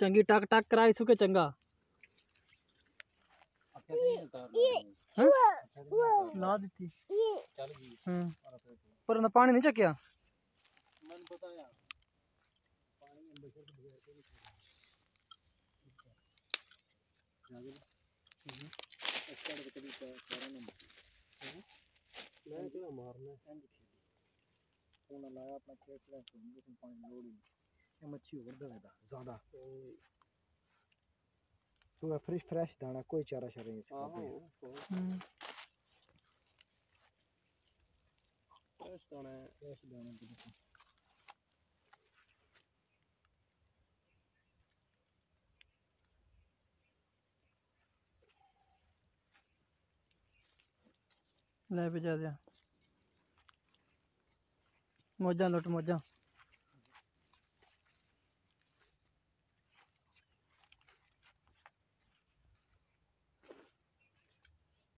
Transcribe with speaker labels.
Speaker 1: चंगी टक टक करा इसके चंगा। ला हम्म। पर ना पानी नहीं चकिया?
Speaker 2: हम्म। हम्म। मैं क्या मारना है। फ़ोन लाया अपना खेत ले पानी लोड ही ਕੇ ਕਦੀ ਸਾਰਾ ਨੰਬਰ
Speaker 3: ਮੈਂ ਕਿਹੜਾ ਮਾਰਨਾ
Speaker 4: ਇੰਜ ਖੇਡੀ ਉਹਨਾਂ ਲਾਇਆ ਆਪਣਾ ਖੇਤ ਲੈ ਕੇ ਉਹਨੂੰ ਪਾਣੀ ਲੋੜ ਹੀ ਨਹੀਂ ਇਹ ਮੱਛੀ ਹੋਰ ਦਵੇਦਾ ਜ਼ਿਆਦਾ ਤੂੰ ਫਰੈਸ਼